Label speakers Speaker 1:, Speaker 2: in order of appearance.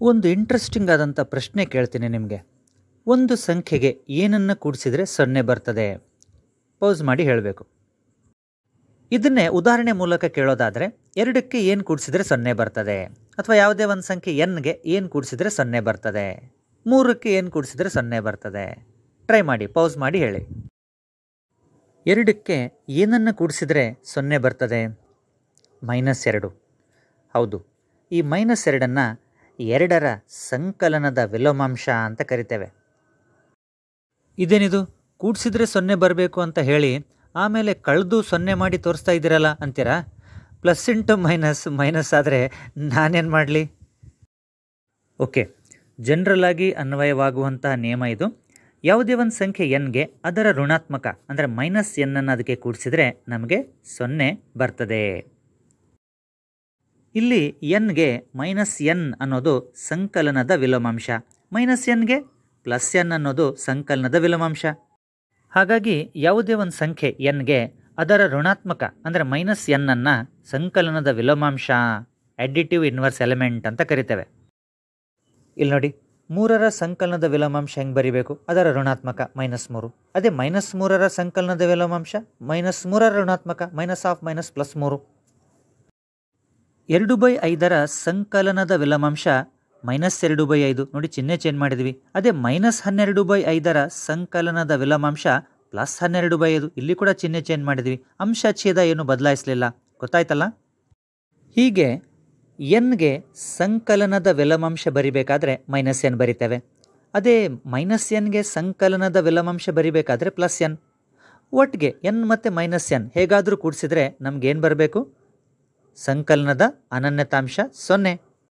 Speaker 1: ಒಂದು ಇಂಟ್ರೆಸ್ಟಿಂಗ್ ಆದಂಥ ಪ್ರಶ್ನೆ ಕೇಳ್ತೀನಿ ನಿಮಗೆ. ಒಂದು ಸಂಖ್ಯೆಗೆ ಏನನ್ನು ಕೂಡಿಸಿದರೆ ಸೊನ್ನೆ ಬರ್ತದೆ? ಪೌಸ್ ಮಾಡಿ ಹೇಳಬೇಕು. ಇದನ್ನೇ ಉದಾಹರಣೆ ಮೂಲಕ ಕೇಳೋದಾದರೆ, ಎರಡಕ್ಕೆ ಏನು ಕೂಡಿಸಿದರೆ ಸೊನ್ನೆ ಬರ್ತದೆ? ಅಥವಾ ಯಾವುದೇ ಒಂದು ಸಂಖ್ಯೆ ಎನ್ಗೆ ಏನು ಕೂಡಿಸಿದರೆ ಸೊನ್ನೆ ಬರ್ತದೆ? ಮೂರಕ್ಕೆ ಏನು ಕೂಡಿಸಿದರೆ ಸೊನ್ನೆ ಬರ್ತದೆ? ಟ್ರೈ ಮಾಡಿ ಪೌಸ್ ಮಾಡಿ ಹೇಳಿ. ಎರಡಕ್ಕೆ ಏನನ್ನು ಕೂಡಿಸಿದರೆ ಸೊನ್ನೆ ಬರ್ತದೆ? ಮೈನಸ್ ಎರಡು. ಹೌದು. ಈ ಮೈನಸ್ ಎರಡನ್ನು ಎರಡರ ಸಂಕಲನದ ವಿಲೋಮಾಂಶ ಅಂತ ಕರಿತೇವೆ. ಇದೇನಿದು? ಕೂಡಿಸಿದ್ರೆ ಸೊನ್ನೆ ಬರಬೇಕು ಅಂತ ಹೇಳಿ ಆಮೇಲೆ ಕಳೆದು ಸೊನ್ನೆ ಮಾಡಿ ತೋರಿಸ್ತಾ ಇದ್ದೀರಲ್ಲ ಅಂತೀರಾ? ಪ್ಲಸ್ ಇಂಟು ಮೈನಸ್ ಮೈನಸ್ ಆದರೆ ನಾನೇನು ಮಾಡಲಿ? ಓಕೆ. ಜನರಲ್ ಆಗಿ ಅನ್ವಯವಾಗುವಂತಹ ನಿಯಮ ಇದು. ಯಾವುದೇ ಒಂದು ಸಂಖ್ಯೆ ಎನ್ಗೆ ಅದರ ಋಣಾತ್ಮಕ ಅಂದರೆ ಮೈನಸ್ ಎನ್ನನ್ನು ಅದಕ್ಕೆ ಕೂಡಿಸಿದರೆ ನಮಗೆ ಸೊನ್ನೆ ಬರ್ತದೆ. ಇಲ್ಲಿ ಎನ್ಗೆ ಮೈನಸ್ ಎನ್ ಅನ್ನೋದು ಸಂಕಲನದ ವಿಲೋಮಾಂಶ. ಮೈನಸ್ ಎನ್ಗೆ ಪ್ಲಸ್ ಎನ್ ಅನ್ನೋದು ಸಂಕಲನದ ವಿಲೋಮಾಂಶ. ಹಾಗಾಗಿ ಯಾವುದೇ ಒಂದು ಸಂಖ್ಯೆ ಎನ್ಗೆ ಅದರ ಋಣಾತ್ಮಕ, ಅಂದರೆ ಮೈನಸ್ ಎನ್ನನ್ನು ಸಂಕಲನದ ವಿಲೋಮಾಂಶ ಅಡಿಟಿವ್ ಇನ್ವರ್ಸ್ ಎಲಿಮೆಂಟ್ ಅಂತ ಕರಿತೇವೆ. ಇಲ್ಲಿ ನೋಡಿ, ಮೂರರ ಸಂಕಲನದ ವಿಲೋಮಾಂಶ ಹೆಂಗೆ ಬರಿಬೇಕು? ಅದರ ಋಣಾತ್ಮಕ, ಮೈನಸ್ ಮೂರು. ಅದೇ ಮೈನಸ್ ಮೂರರ ಸಂಕಲನದ ವಿಲೋಮಾಂಶ, ಮೈನಸ್ ಮೂರರ ಋಣಾತ್ಮಕ, ಮೈನಸ್ ಆಫ್ ಮೈನಸ್ ಪ್ಲಸ್ ಮೂರು. ಎರಡು ಬೈ ಐದರ ಸಂಕಲನದ ವಿಲಮಾಂಶ ಮೈನಸ್ ಎರಡು ಬೈ ಐದು. ನೋಡಿ, ಚಿಹ್ನೆ ಚೇಂಜ್ ಮಾಡಿದ್ವಿ. ಅದೇ ಮೈನಸ್ ಹನ್ನೆರಡು ಬೈ ಐದರ ಸಂಕಲನದ ವಿಲಮಾಂಶ ಪ್ಲಸ್ ಹನ್ನೆರಡು ಬೈ ಐದು. ಇಲ್ಲಿ ಕೂಡ ಚಿಹ್ನೆ ಚೇಂಜ್ ಮಾಡಿದ್ವಿ. ಅಂಶ ಛೇದ ಏನು ಬದಲಾಯಿಸಲಿಲ್ಲ. ಗೊತ್ತಾಯ್ತಲ್ಲ? ಹೀಗೆ ಎನ್ಗೆ ಸಂಕಲನದ ವಿಲಮಾಂಶ ಬರಿಬೇಕಾದ್ರೆ ಮೈನಸ್ ಎನ್ ಬರಿತೇವೆ. ಅದೇ ಮೈನಸ್ ಎನ್ಗೆ ಸಂಕಲನದ ವಿಲಮಾಂಶ ಬರಿಬೇಕಾದ್ರೆ ಪ್ಲಸ್ ಎನ್ ಒಟ್ಟಿಗೆ ಎನ್ ಮತ್ತು ಮೈನಸ್ ಎನ್ ಹೇಗಾದರೂ ಕೂಡಿಸಿದ್ರೆ ನಮಗೇನು ಬರಬೇಕು? ಸಂಕಲನದ ಅನನ್ಯತಾಂಶ ಸೊನ್ನೆ.